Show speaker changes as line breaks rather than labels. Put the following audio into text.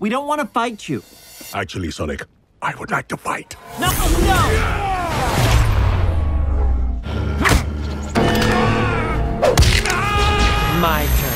We don't want to fight you.
Actually, Sonic, I would like to fight.
No, no! Yeah! My turn.